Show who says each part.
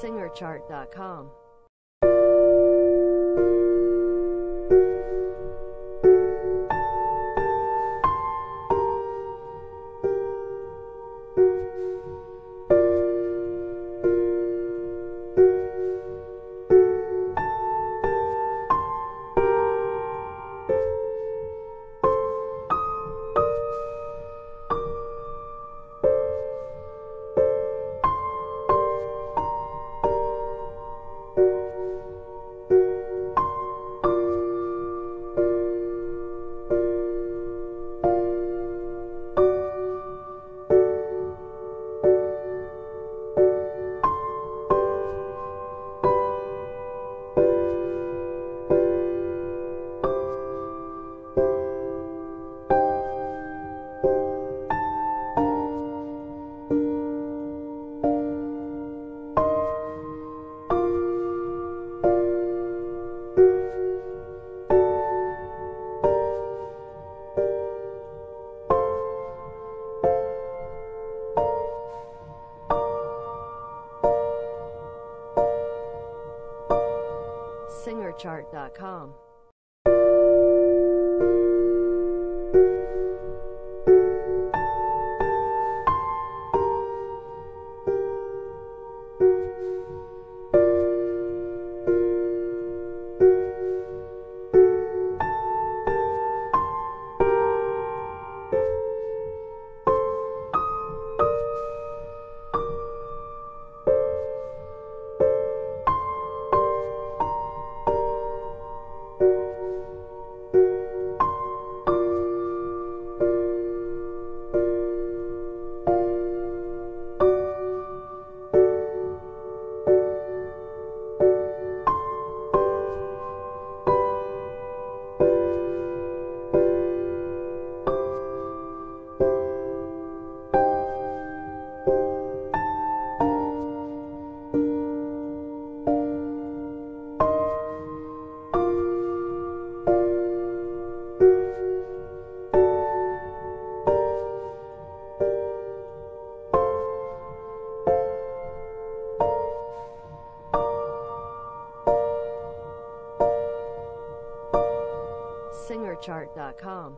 Speaker 1: SingerChart.com. SingerChart.com. SingerChart.com.